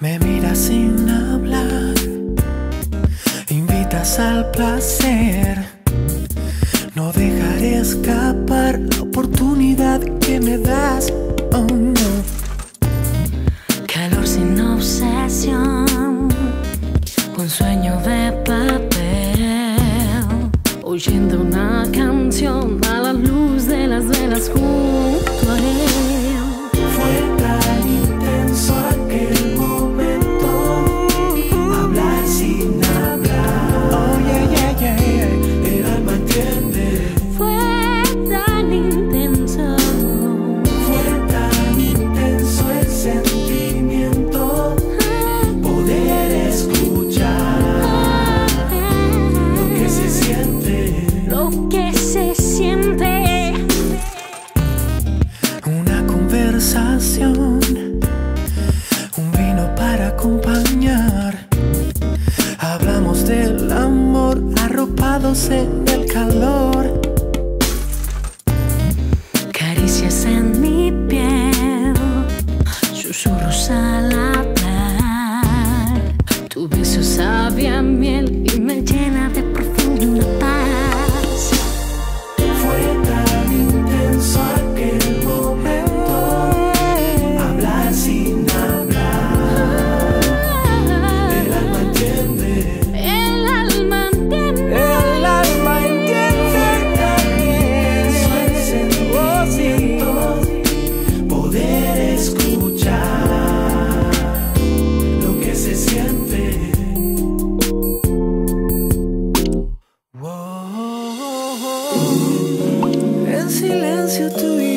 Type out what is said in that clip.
Me miras sin hablar, invitas al placer. No dejaré escapar la oportunidad que me das. Oh no. Calor sin obsesión, un sueño de papel, oyendo una canción a la luz de las velas Lo que se siente. Una conversación, un vino para acompañar. Hablamos del amor arropados en el calor. silencio tuyo.